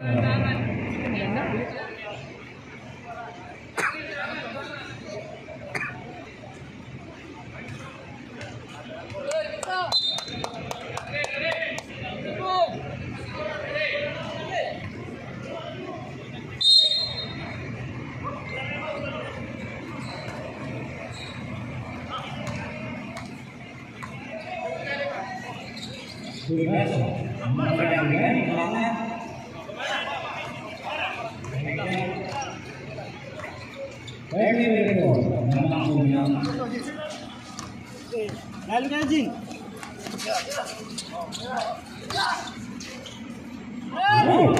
Sudah biasa. Kalau ji Oh!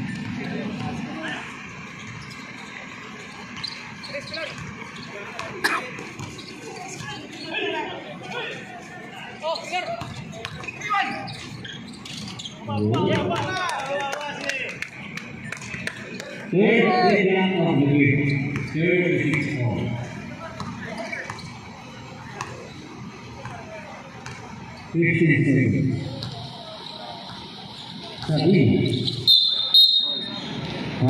再见。再见。哎，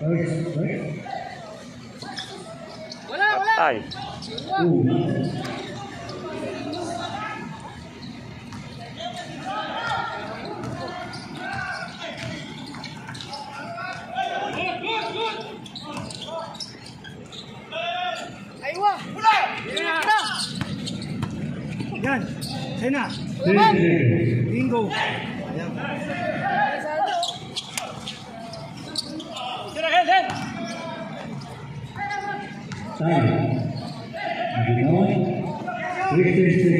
来来，回来回来。嗨，嗯。Yan. Sa'yo na. Bingo. Ayan. Tira, head, head. Time. Requested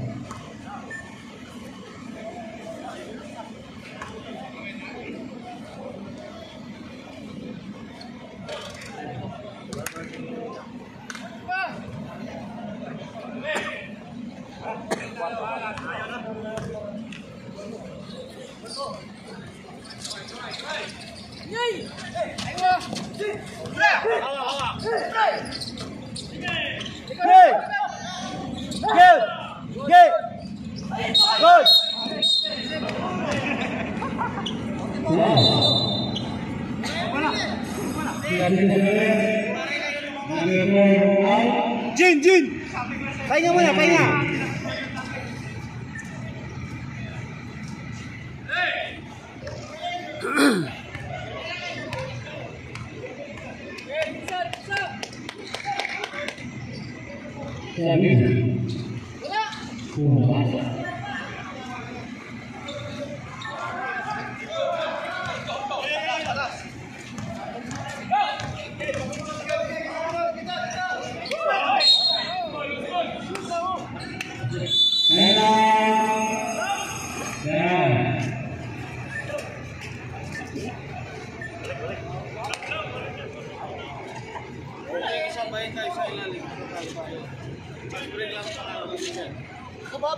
Jin, Jin! Pahinga muna, pahinga! Kababa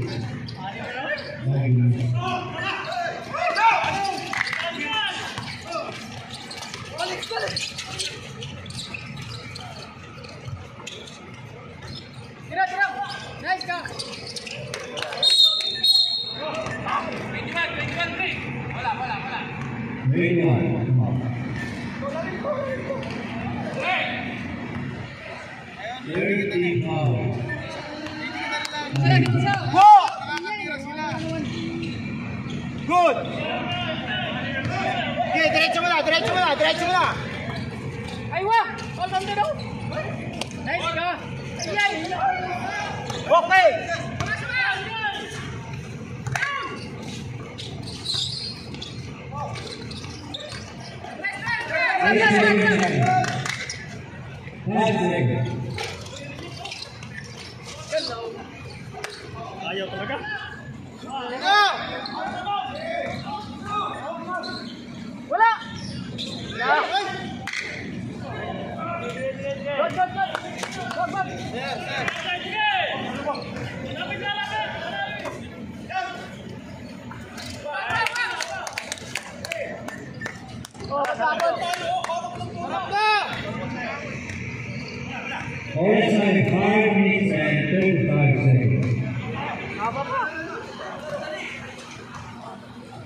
sa. Nakakatira Go! Good! Okay, diretso mo na, diretso mo na, diretso mo na! Aywa! All down to down! Nice ka! Ayan! Okay!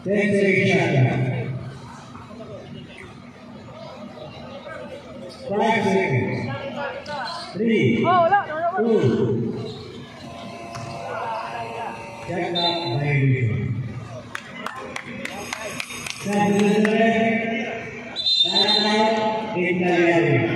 10 seconds. 5 seconds. 3, 2, 1. Jaga baik. Saya berada di Italia.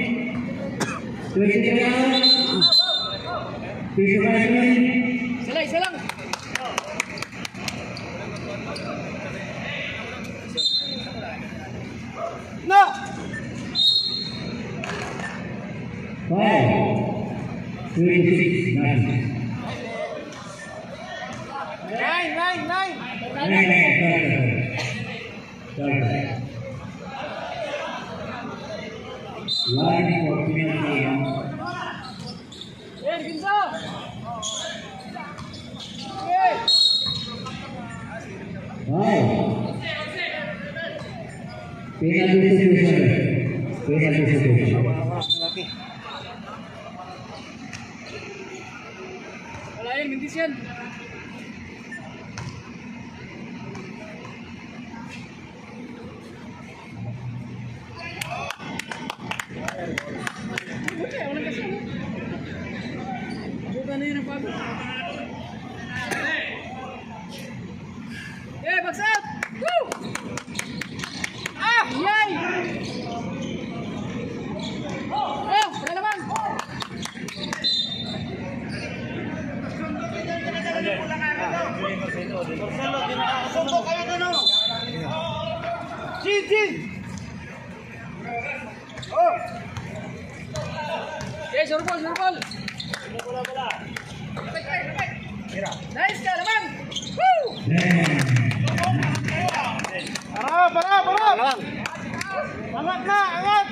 Vem, vem, vem! Larga a cortina de lança. Vem, Guindão! Vai! Pega a luz do seu Pega a luz do seu Angat! Angat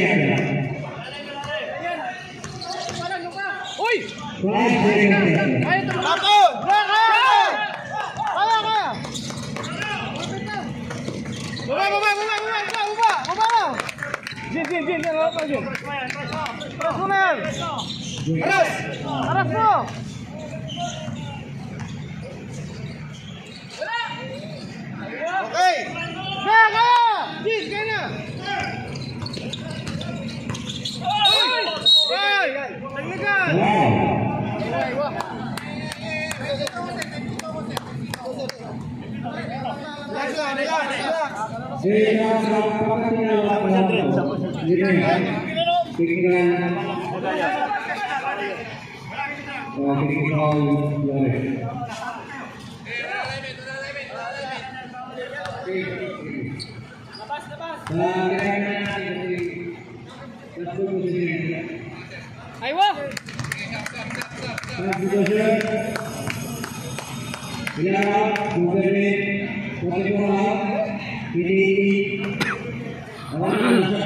Jin, Jin, Jin, Jin, pa, Jin? Aras yan! Aras! Aras mo! Okay! Kaya, kaya! Jin, kaya na! Ay! Ay! Ay! Taglagan! Wow. Relax lang, relax, relax! Ayo. Ini, tapi kalau